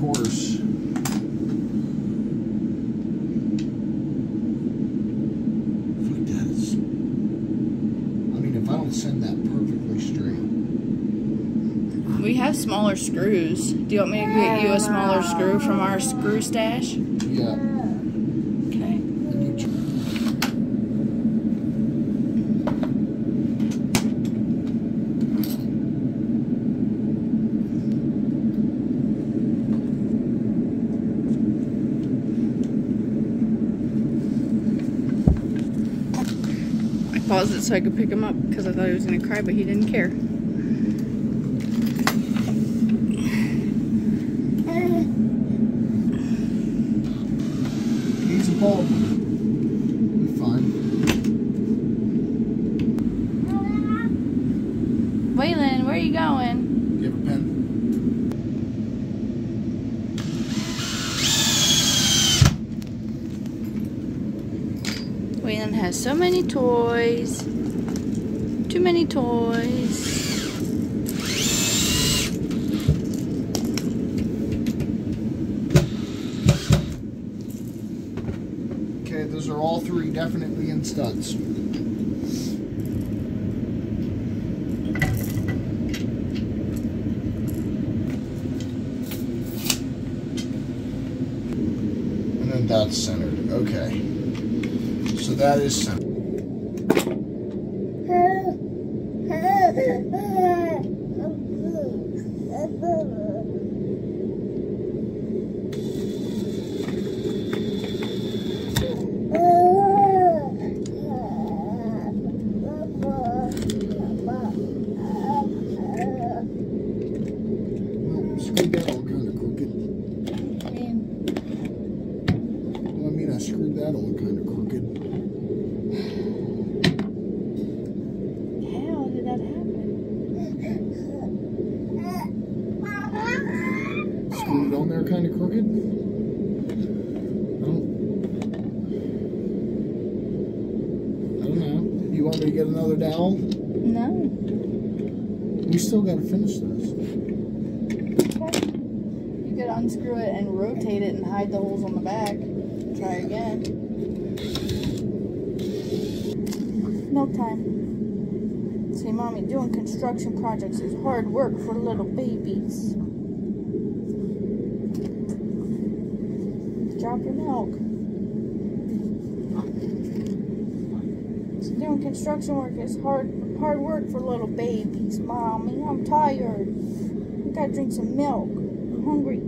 course. Fuck that is. I mean, if I don't send that perfectly straight. We have smaller screws. Do you want me to get you a smaller screw from our screw stash? Yeah. I paused it so I could pick him up because I thought he was gonna cry, but he didn't care. He's a bald one. Be fine. Waylon, where are you going? You have a pen? Has so many toys. Too many toys. Okay, those are all three definitely in studs. And then that's centered. Okay. So that is. Screwed that all kind of crooked. I mean, Well, I mean, I screwed that all kind of crooked. how did that happen? Screwed it on there kind of crooked. I don't, I don't know. You want me to get another dowel? No. We still got to finish this. You could unscrew it and rotate it and hide the holes on the back. Try again. Milk time. See, mommy, doing construction projects is hard work for little babies. Drop your milk. Doing construction work is hard hard work for little babies, mommy. I'm tired. I gotta drink some milk. I'm hungry.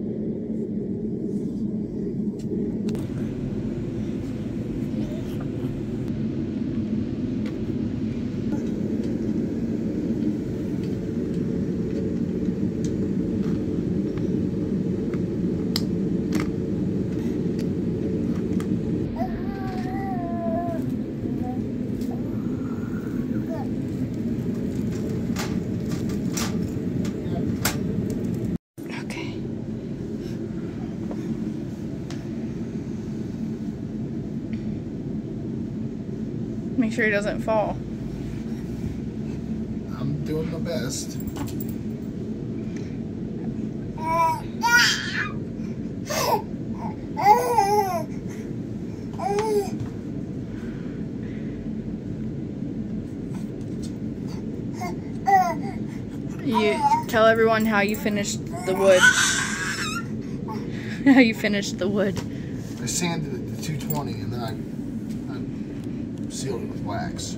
Make sure he doesn't fall. I'm doing my best. You tell everyone how you finished the wood. how you finished the wood. I sanded it to 220 and then I, I sealed it with wax.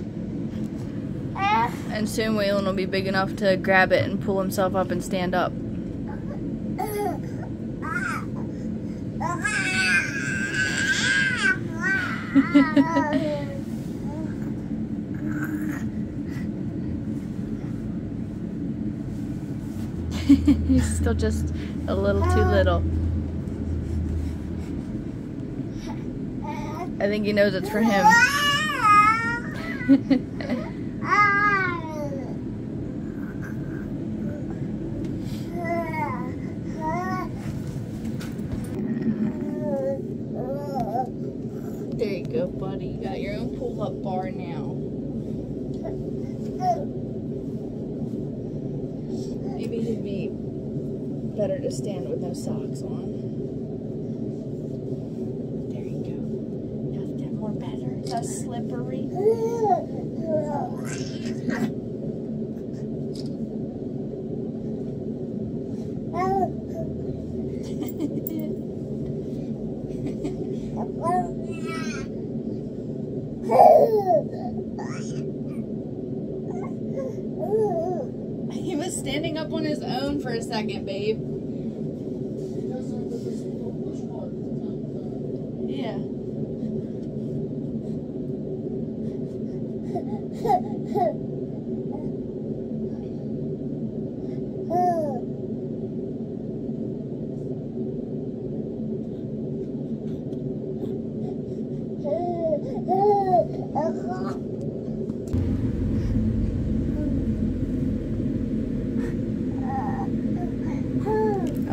Eh. And soon Waylon will be big enough to grab it and pull himself up and stand up. He's still just a little too little. I think he knows it's for him. There you go, buddy. You got your own pull-up bar now. Maybe he'd be better to stand with no socks on. There you go. That's that more That's slippery. he was standing up on his own for a second, babe. Yeah. I'm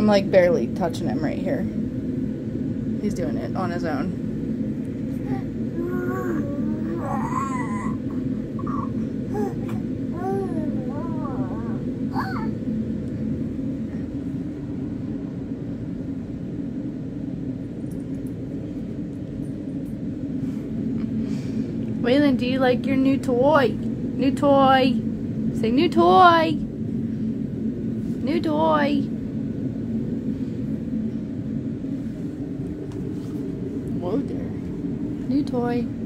like barely touching him right here. He's doing it on his own. Waylon, do you like your new toy? New toy. Say new toy. New toy. Whoa there. New toy.